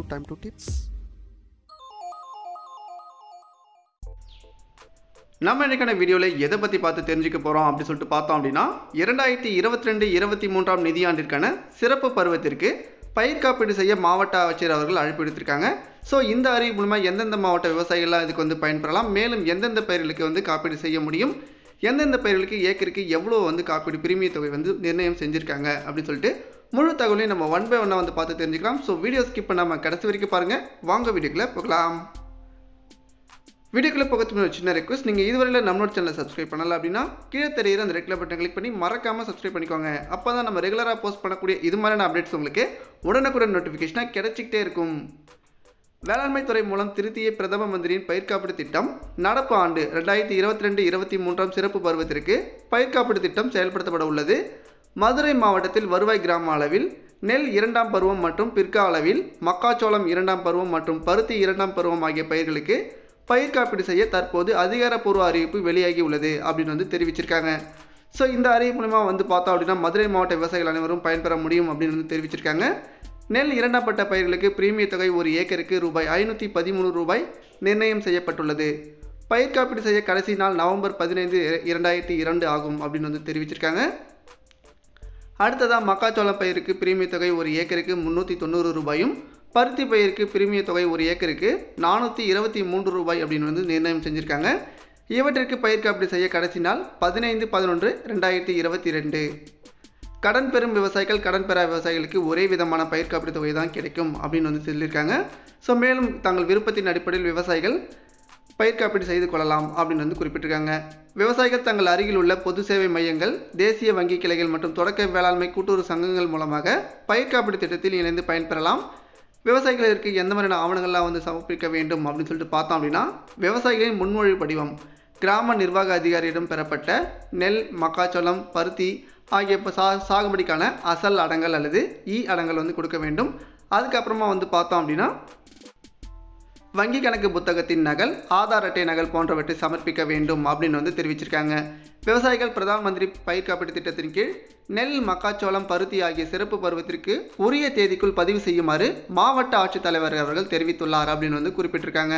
time to tips. நம்ம இன்றைக்கான வீடியோவில் எதை பற்றி பார்த்து தெரிஞ்சுக்க போகிறோம் அப்படின்னு சொல்லிட்டு பார்த்தோம் அப்படின்னா இரண்டாயிரத்தி இருபத்தி ரெண்டு இருபத்தி மூன்றாம் நிதியாண்டிற்கான சிறப்பு பருவத்திற்கு பயிர் காப்பீடு செய்ய மாவட்ட ஆட்சியர் அவர்கள் அழைப்பு எடுத்திருக்காங்க ஸோ இந்த அறிவு மூலமாக எந்தெந்த மாவட்ட விவசாயிகள்லாம் இதுக்கு வந்து பயன்பெறலாம்? மேலும் எந்தெந்த பயிர்களுக்கு வந்து காப்பீடு செய்ய முடியும்? எந்தெந்த பயிர்களுக்கு ஏக்கருக்கு எவ்வளோ வந்து காப்பீடு பிரீமிய தொகை வந்து நிர்ணயம் செஞ்சுருக்காங்க அப்படின்னு சொல்லிட்டு முழு தகவலையும் நம்ம ஒன் பை ஒன்னாக வந்து பார்த்து தெரிஞ்சுக்கலாம். ஸோ வீடியோ ஸ்கிப் பண்ணாமல் கடைசி வரைக்கும் பாருங்கள் வாங்க வீடியோக்குள்ளே போகலாம். வீடியோக்குள்ளே பக்கத்து முன்னாடி ஒரு சின்ன ரெக்வஸ்ட் நீங்கள் இதுவரையில் நம்மளோட சேனலை சப்ஸ்கிரைப் பண்ணலாம் அப்படின்னா கீழே தெரியிற அந்த ரெகுலர் பட்டன் கிளிக் பண்ணி மறக்காமல் சப்ஸ்கிரைப் பண்ணிக்கோங்க. அப்போ தான் நம்ம ரெகுலராக போஸ்ட் பண்ணக்கூடிய இது மாதிரியான அப்டேட்ஸ் உங்களுக்கு உடனுக்குடன் நோட்டிஃபிகேஷனாக கிடைச்சிக்கிட்டே இருக்கும். வேளாண்மை துறை மூலம் திருத்திய பிரதம மந்திரியின் பயிர் காப்பீடு திட்டம் நடப்பு ஆண்டு ரெண்டாயிரத்தி இருபத்தி ரெண்டு இருபத்தி மூன்றாம் சிறப்பு பருவத்திற்கு பயிர் காப்பீடு திட்டம் செயல்படுத்தப்பட உள்ளது. மதுரை மாவட்டத்தில் வருவாய் கிராம அளவில் நெல் இரண்டாம் பருவம் மற்றும் பிற்கா அளவில் மக்காச்சோளம் இரண்டாம் பருவம் மற்றும் பருத்தி இரண்டாம் பருவம் ஆகிய பயிர்களுக்கு பயிர் காப்பீடு செய்ய தற்போது அதிகாரப்பூர்வ அறிவிப்பு வெளியாகி உள்ளது அப்படின்னு வந்து தெரிவிச்சிருக்காங்க. ஸோ இந்த அறிவு மூலமா வந்து பார்த்தோம் அப்படின்னா மதுரை மாவட்ட விவசாயிகள் அனைவரும் பயன்பெற முடியும் அப்படின்னு வந்து தெரிவிச்சிருக்காங்க. நெல் இரண்டாம்பட்ட பயிர்களுக்கு பிரீமிய தொகை ஒரு ஏக்கருக்கு ரூபாய் ஐநூற்றி பதிமூணு ரூபாய் நிர்ணயம் செய்யப்பட்டுள்ளது. பயிர் காப்பீடு செய்ய கடைசி நாள் நவம்பர் பதினைந்து இரண்டாயிரத்தி இரண்டு ஆகும் அப்படின்னு வந்து தெரிவிச்சிருக்காங்க. அடுத்ததாக மக்காச்சோள பயிருக்கு பிரீமிய தொகை ஒரு ஏக்கருக்கு முந்நூற்றி தொண்ணூறு ரூபாயும் பருத்தி பயிருக்கு பிரீமிய தொகை ஒரு ஏக்கருக்கு நானூற்றி இருபத்தி மூன்று ரூபாய் அப்படின்னு வந்து நிர்ணயம் செஞ்சுருக்காங்க. இவற்றிற்கு பயிர் அப்படி செய்ய கடைசி நாள் பதினைந்து பதினொன்று ரெண்டாயிரத்தி இருபத்தி ரெண்டு. கடன் பெறும் விவசாயிகள் கடன் பெறா விவசாயிகளுக்கு ஒரே விதமான பயிர் காப்பீடு தொகை தான் கிடைக்கும் அப்படின்னு வந்து சொல்லியிருக்காங்க. ஸோ மேலும் தங்கள் விருப்பத்தின் அடிப்படையில் விவசாயிகள் பயிர் காப்பீடு செய்து கொள்ளலாம் அப்படின்னு வந்து குறிப்பிட்டிருக்காங்க. விவசாயிகள் தங்கள் அருகில் உள்ள பொது சேவை மையங்கள் தேசிய வங்கி கிளைகள் மற்றும் தொடக்க வேளாண்மை கூட்டுறவு சங்கங்கள் மூலமாக பயிர் காப்பீடு திட்டத்தில் இணைந்து பயன்பெறலாம். விவசாயிகளுக்கு எந்த மாதிரியான ஆவணங்கள்லாம் வந்து சமர்ப்பிக்க வேண்டும் அப்படின்னு சொல்லிட்டு பார்த்தோம் அப்படின்னா விவசாயிகளின் முன்மொழி படிவம் கிராம நிர்வாக அதிகாரியிடம் பெறப்பட்ட நெல் மக்காச்சோளம் பருத்தி ஆகிய இப்போ சா சாகுபடிக்கான அசல் அடங்கல் அல்லது இ அடங்கல் வந்து கொடுக்க வேண்டும். அதுக்கப்புறமா வந்து பார்த்தோம் அப்படின்னா வங்கி கணக்கு புத்தகத்தின் நகல் ஆதார் அட்டை நகல் போன்றவற்றை சமர்ப்பிக்க வேண்டும் அப்படின்னு வந்து தெரிவிச்சிருக்காங்க. விவசாயிகள் பிரதான் மந்திரி பயிர் காப்பீட்டு திட்டத்தின் கீழ் நெல் மக்காச்சோளம் பருத்தி ஆகிய சிறப்பு பருவத்திற்கு உரிய தேதிக்குள் பதிவு செய்யுமாறு மாவட்ட ஆட்சித்தலைவர் அவர்கள் தெரிவித்துள்ளார் அப்படின்னு வந்து குறிப்பிட்டிருக்காங்க.